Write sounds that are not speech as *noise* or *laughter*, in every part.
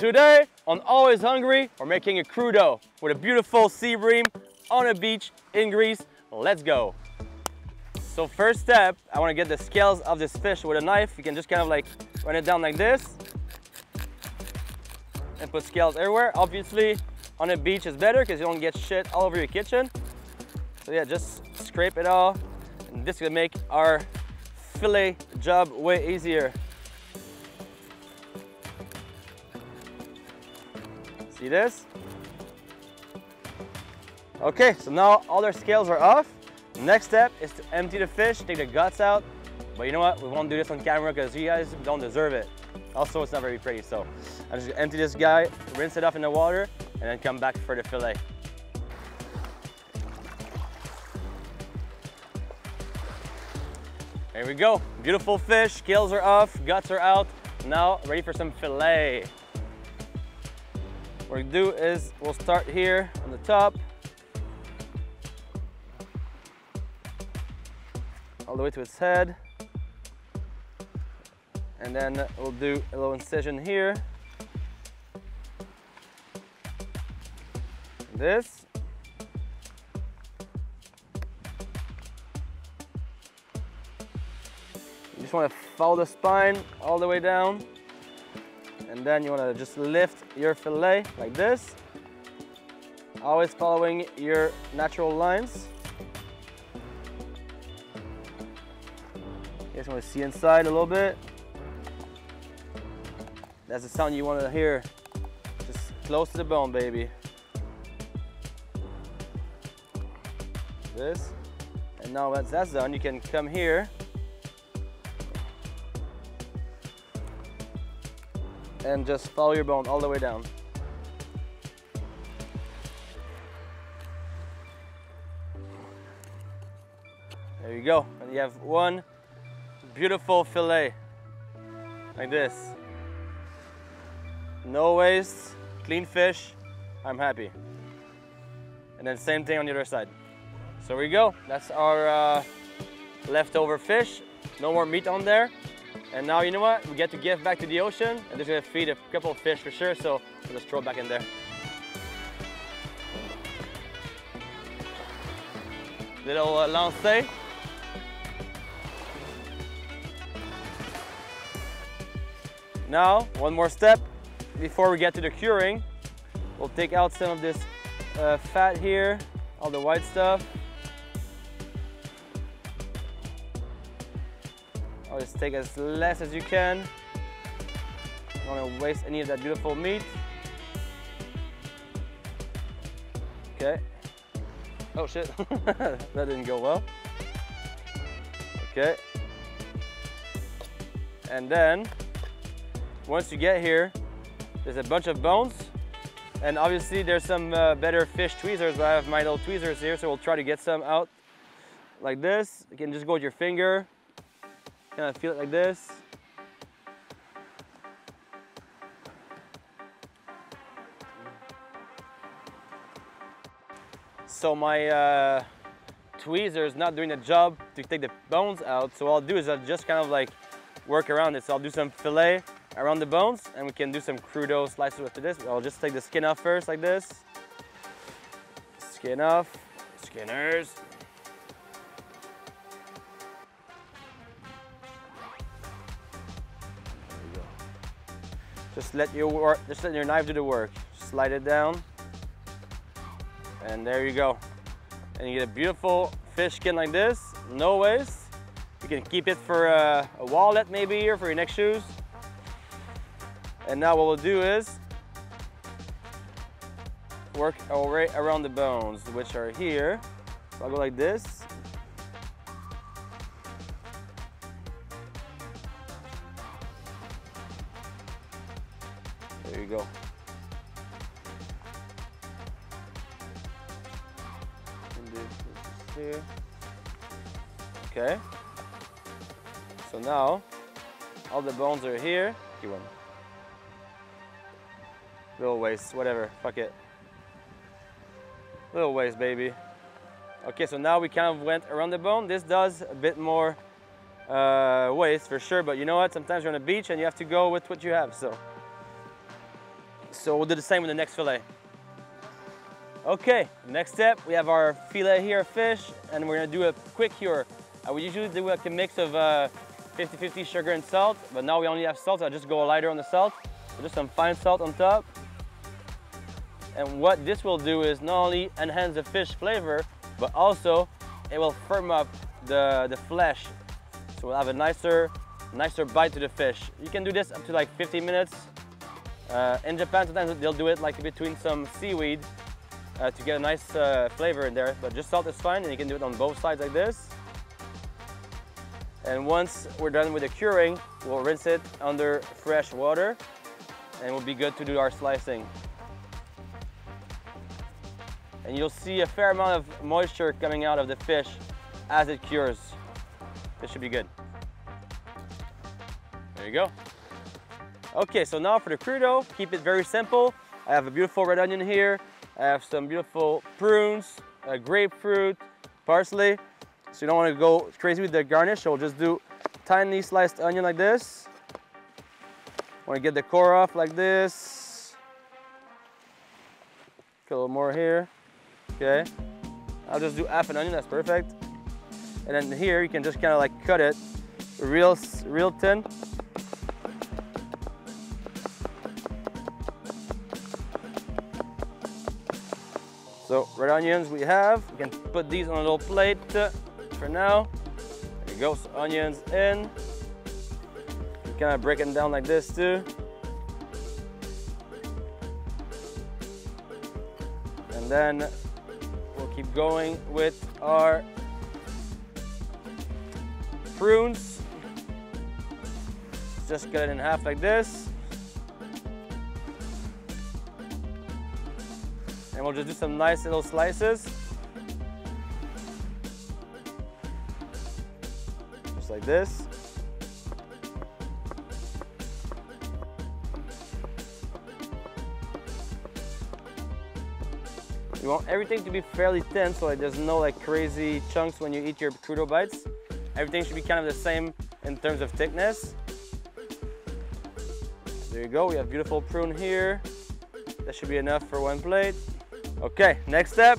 Today on Always Hungry, we're making a crudo with a beautiful sea bream on a beach in Greece. Let's go. So first step, I want to get the scales of this fish with a knife. You can just kind of like run it down like this and put scales everywhere. Obviously, on a beach is better because you don't get shit all over your kitchen. So yeah, just scrape it all. And this is gonna make our fillet job way easier. See this? Okay, so now all their scales are off. Next step is to empty the fish, take the guts out. But you know what? We won't do this on camera because you guys don't deserve it. Also, it's not very pretty. So I'm just gonna empty this guy, rinse it off in the water, and then come back for the fillet. There we go. Beautiful fish, scales are off, guts are out. Now, ready for some fillet. What we do is we'll start here on the top. All the way to its head. And then we'll do a little incision here. This. You just want to follow the spine all the way down. And then you want to just lift your fillet like this. Always following your natural lines. You guys want to see inside a little bit. That's the sound you want to hear. Just close to the bone, baby. This. And now once that's done, you can come here. And just follow your bone all the way down. There you go. And you have one beautiful fillet. Like this. No waste, clean fish, I'm happy. And then same thing on the other side. So here we go, that's our uh, leftover fish. No more meat on there. And now you know what? We get to give back to the ocean and this is gonna feed a couple of fish for sure, so we'll just throw it back in there. Little uh, lancé. Now, one more step before we get to the curing. We'll take out some of this uh, fat here, all the white stuff. Take as less as you can. Don't want to waste any of that beautiful meat. Okay. Oh shit, *laughs* that didn't go well. Okay. And then, once you get here, there's a bunch of bones. And obviously there's some uh, better fish tweezers, but I have my little tweezers here, so we'll try to get some out like this. You can just go with your finger, kind feel it like this. So my uh, tweezer is not doing the job to take the bones out. So what I'll do is I'll just kind of like work around it. So I'll do some fillet around the bones and we can do some crudo slices with this. I'll just take the skin off first like this. Skin off, skinners. Just let your work, just let your knife do the work. Slide it down. And there you go. And you get a beautiful fish skin like this, no waste. You can keep it for a, a wallet maybe or for your next shoes. And now what we'll do is work our way around the bones, which are here. So I'll go like this. Here. Okay. So now all the bones are here. You want little waste, whatever, fuck it. Little waste, baby. Okay, so now we kind of went around the bone. This does a bit more uh, waste for sure, but you know what? Sometimes you're on a beach and you have to go with what you have, so. So we'll do the same with the next fillet. Okay, next step, we have our fillet here of fish, and we're gonna do a quick cure. Uh, we usually do like a mix of 50-50 uh, sugar and salt, but now we only have salt, so I just go lighter on the salt. So just some fine salt on top. And what this will do is not only enhance the fish flavor, but also it will firm up the, the flesh. So we'll have a nicer, nicer bite to the fish. You can do this up to like 15 minutes. Uh, in Japan, sometimes they'll do it like between some seaweed uh, to get a nice uh, flavor in there. But just salt is fine and you can do it on both sides like this. And once we're done with the curing, we'll rinse it under fresh water and we'll be good to do our slicing. And you'll see a fair amount of moisture coming out of the fish as it cures. This should be good. There you go. Okay, so now for the crudo, keep it very simple. I have a beautiful red onion here. I have some beautiful prunes, a grapefruit, parsley. So you don't want to go crazy with the garnish, so we'll just do tiny sliced onion like this. Want to get the core off like this. A little more here. Okay. I'll just do half an onion, that's perfect. And then here you can just kind of like cut it real, real thin. Red onions we have, we can put these on a little plate uh, for now. There you go, so onions in. You kind of break them down like this too. And then we'll keep going with our prunes. Just cut it in half like this. We'll just do some nice little slices. Just like this. You want everything to be fairly thin so like there's no like crazy chunks when you eat your crudo bites. Everything should be kind of the same in terms of thickness. There you go, we have beautiful prune here. That should be enough for one plate. Okay, next step,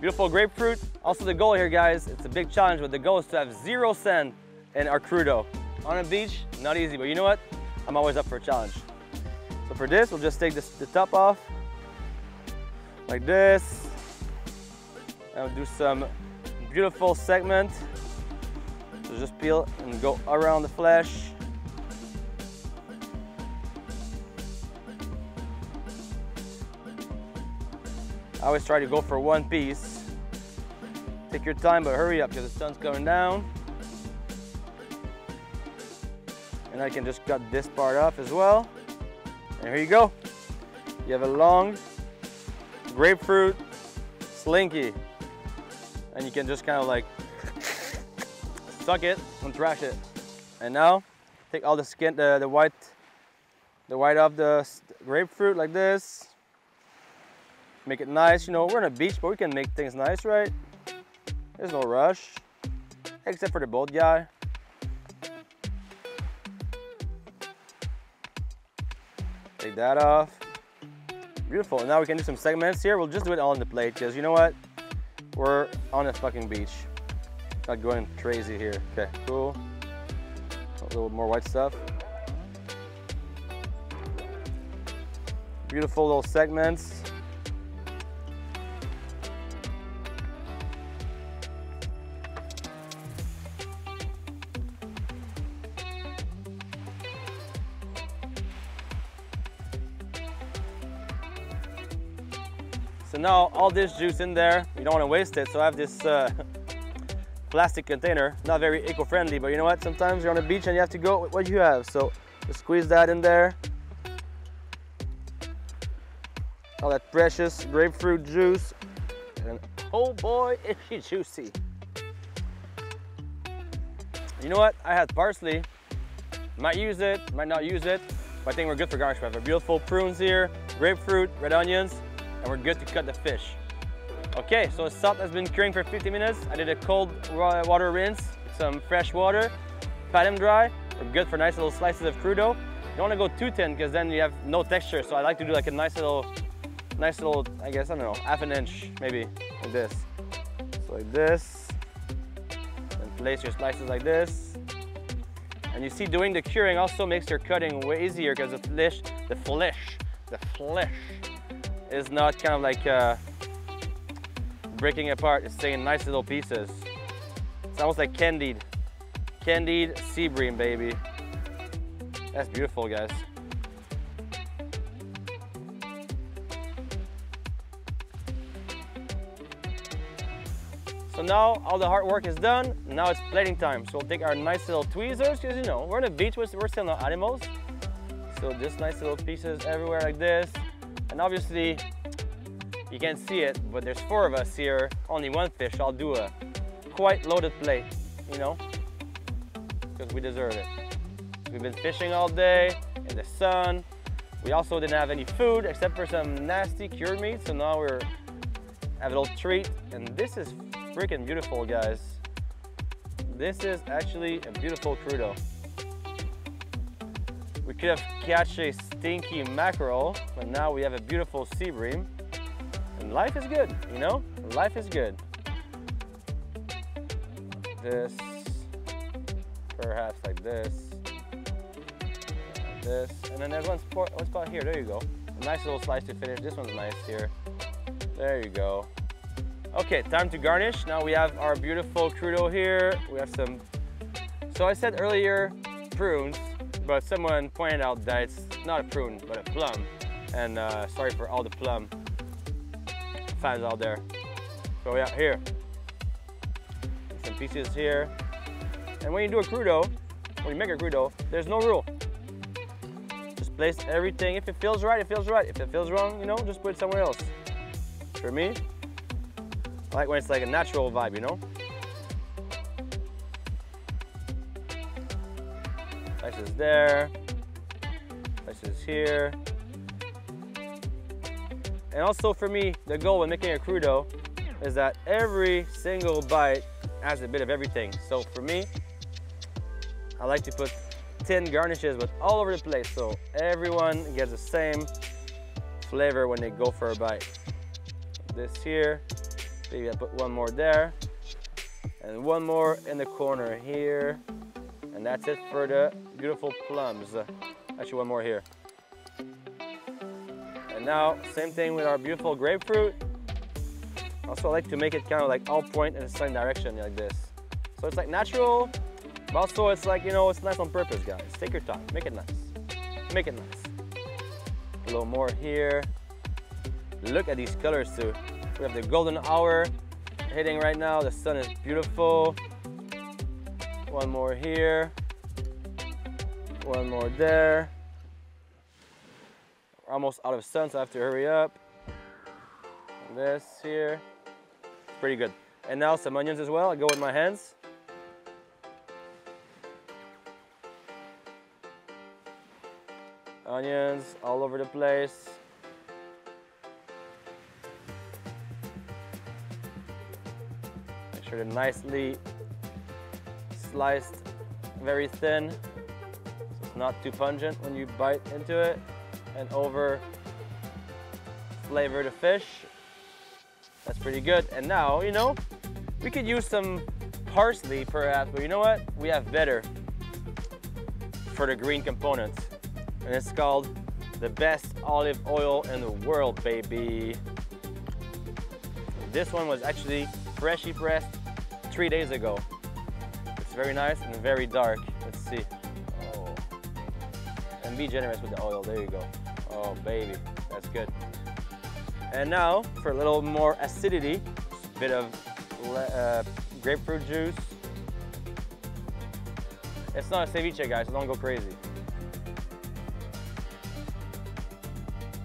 beautiful grapefruit. Also the goal here, guys, it's a big challenge, but the goal is to have zero sand in our crudo. On a beach, not easy, but you know what? I'm always up for a challenge. So for this, we'll just take this, the top off, like this. And we'll do some beautiful segment. So just peel and go around the flesh. I always try to go for one piece. Take your time, but hurry up because the sun's coming down. And I can just cut this part off as well. And here you go. You have a long grapefruit slinky. And you can just kind of like *laughs* suck it and trash it. And now take all the skin, the, the white, the white of the grapefruit like this make it nice. You know, we're on a beach, but we can make things nice, right? There's no rush, except for the boat guy. Take that off. Beautiful. Now we can do some segments here. We'll just do it all on the plate because you know what? We're on a fucking beach. Not going crazy here. Okay, cool. A little more white stuff. Beautiful little segments. So now all this juice in there, you don't want to waste it. So I have this uh, *laughs* plastic container, not very eco-friendly, but you know what? Sometimes you're on a beach and you have to go with what you have. So just squeeze that in there. All that precious grapefruit juice. And oh boy, *laughs* she juicy. You know what? I had parsley. Might use it, might not use it, but I think we're good for garnish. We have our beautiful prunes here, grapefruit, red onions, and we're good to cut the fish. Okay, so the salt has been curing for 50 minutes. I did a cold water rinse, some fresh water, pat them dry. We're good for nice little slices of crudo. You don't want to go too thin because then you have no texture. So I like to do like a nice little, nice little, I guess, I don't know, half an inch maybe, like this. So like this, and place your slices like this. And you see doing the curing also makes your cutting way easier because the flesh, the flesh, the flesh is not kind of like uh, breaking apart. It's staying in nice little pieces. It's almost like candied. Candied sea bream, baby. That's beautiful, guys. So now all the hard work is done. Now it's plating time. So we'll take our nice little tweezers, because you know, we're on the beach, we're still not animals. So just nice little pieces everywhere like this. And obviously, you can't see it, but there's four of us here, only one fish. I'll do a quite loaded plate, you know, because we deserve it. We've been fishing all day in the sun. We also didn't have any food except for some nasty cured meat. So now we're have a little treat. And this is freaking beautiful, guys. This is actually a beautiful crudo. We could have catch a stinky mackerel, but now we have a beautiful sea bream. And life is good, you know? Life is good. This, perhaps like this this. And then there's one spot, one spot here, there you go. A nice little slice to finish. This one's nice here. There you go. Okay, time to garnish. Now we have our beautiful crudo here. We have some, so I said earlier prunes, but someone pointed out that it's not a prune, but a plum. And uh, sorry for all the plum fans out there. So yeah, here. Some pieces here. And when you do a crudo, when you make a crudo, there's no rule. Just place everything. If it feels right, it feels right. If it feels wrong, you know, just put it somewhere else. For me, I like when it's like a natural vibe, you know? Slices there, slices here. And also for me, the goal when making a crudo is that every single bite has a bit of everything. So for me, I like to put tin garnishes, but all over the place. So everyone gets the same flavor when they go for a bite. This here, maybe I put one more there, and one more in the corner here. And that's it for the beautiful plums. Actually, one more here. And now, same thing with our beautiful grapefruit. Also, I like to make it kind of like all point in the same direction like this. So it's like natural, but also, it's like, you know, it's nice on purpose, guys. Take your time. Make it nice. Make it nice. A little more here. Look at these colors, too. We have the golden hour hitting right now. The sun is beautiful. One more here. One more there. We're almost out of sun, so I have to hurry up. And this here. Pretty good. And now some onions as well. I go with my hands. onions all over the place. Make sure they're nicely sliced very thin so it's not too pungent when you bite into it and over flavor the fish. That's pretty good. And now, you know, we could use some parsley perhaps, but you know what? We have better for the green components and it's called the best olive oil in the world, baby. This one was actually freshly pressed three days ago. Very nice and very dark. Let's see. Oh. And be generous with the oil, there you go. Oh, baby, that's good. And now, for a little more acidity, a bit of uh, grapefruit juice. It's not a ceviche, guys, so don't go crazy.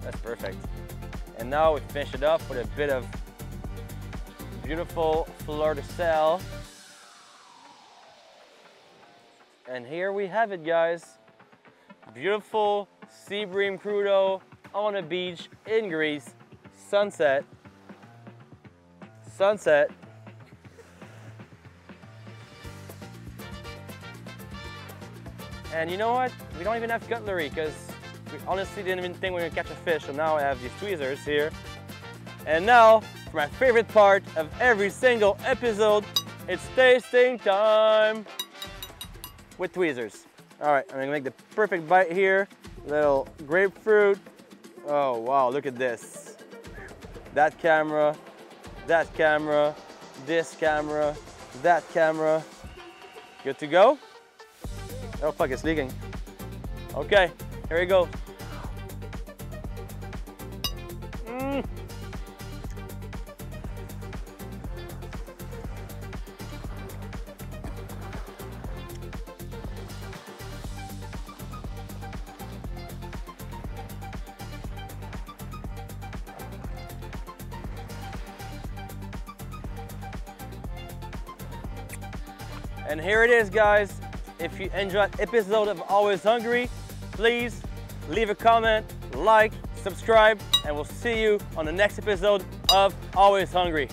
That's perfect. And now we finish it up with a bit of beautiful fleur de sel. And here we have it, guys. Beautiful sea bream crudo on a beach in Greece. Sunset. Sunset. And you know what? we don't even have cutlery because we honestly didn't even think we were gonna catch a fish. So now I have these tweezers here. And now, for my favorite part of every single episode, it's tasting time with tweezers. All right, I'm gonna make the perfect bite here. Little grapefruit. Oh, wow, look at this. That camera, that camera, this camera, that camera. Good to go? Oh fuck, it's leaking. Okay, here we go. And here it is, guys. If you enjoyed episode of Always Hungry, please leave a comment, like, subscribe, and we'll see you on the next episode of Always Hungry.